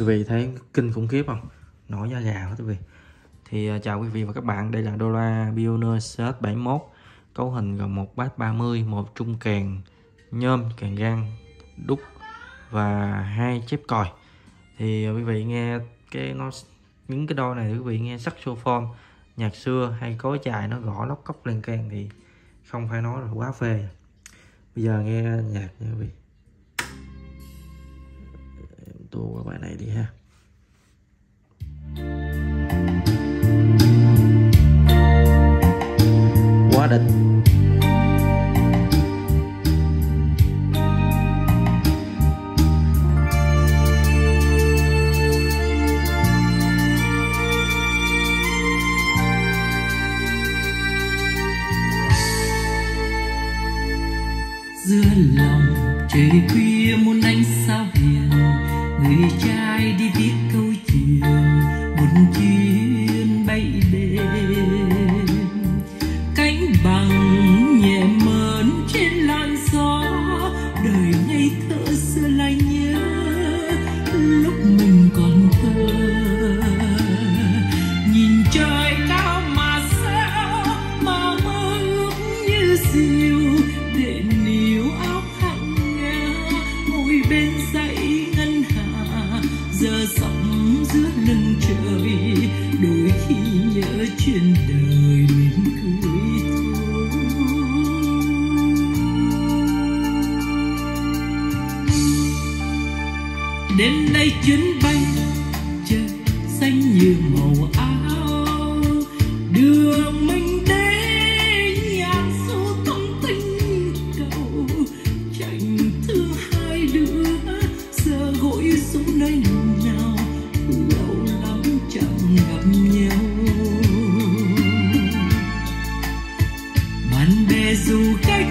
quý vị thấy kinh khủng khiếp không? Nổi da gà quá quý vị. Thì à, chào quý vị và các bạn. Đây là đô la Pioneer CS71 cấu hình gồm một bát 30 một trung kèn nhôm, kèn gan, đúc và hai chép còi. Thì à, quý vị nghe cái nó, những cái đôi này quý vị nghe saxophone nhạc xưa hay cối chài nó gõ lóc cốc lên can thì không phải nói là quá phê. Bây giờ nghe nhạc nha quý vị tô tua bài này đi ha. Quá đỉnh. Giữa lòng trời quy người trai đi viết câu chuyện một chuyến bay đêm cánh bằng nhẹ mờn trên làn gió, đời ngây thơ xưa lại nhớ, lúc mình còn thơ. Nhìn trời cao mà sao mà mơ ước như diều đôi khi nhớ chuyện đời mỉm cười thôi đến đây chuyến bay trời xanh như màu áo đường mình đến nhạc du tâm tình đầu tranh thương hai đứa giờ gội xuống nơi dù cách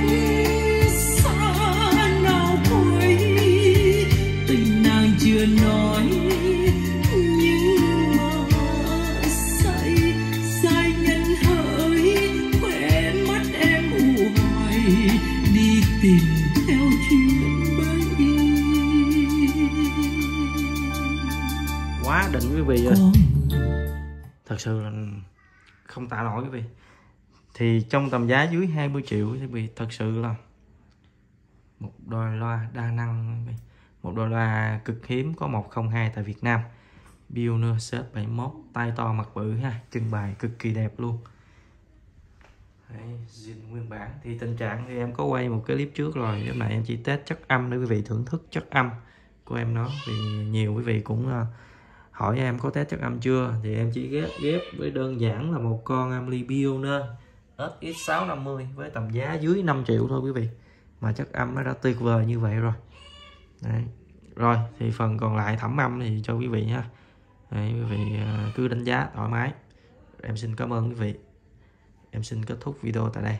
xa nào cuối tình nàng chưa nói nhưng mà say say nhân hỡi khỏe mắt em u hoài đi tìm theo chuyến bay quá đỉnh quý vị ơi. Thật sự là không tả nổi quý vị thì trong tầm giá dưới 20 triệu thì bị thật sự là một đôi loa đa năng một đôi loa cực hiếm có 102 tại Việt Nam. Pioneer Z71 tay to mặt bự ha trưng bày cực kỳ đẹp luôn. Đấy, zin nguyên bản. Thì tình trạng thì em có quay một cái clip trước rồi lúc này em chỉ test chất âm để quý vị thưởng thức chất âm của em nó vì nhiều quý vị cũng ờ, hỏi em có test chất âm chưa. Thì em chỉ ghép ghép với đơn giản là một con amply Pioneer. SX650 với tầm giá dưới 5 triệu thôi quý vị. Mà chất âm nó đã tuyệt vời như vậy rồi. Đấy. rồi thì phần còn lại thẩm âm thì cho quý vị nha Đấy, quý vị à, cứ đánh giá thoải mái. Em xin cảm ơn quý vị. Em xin kết thúc video tại đây.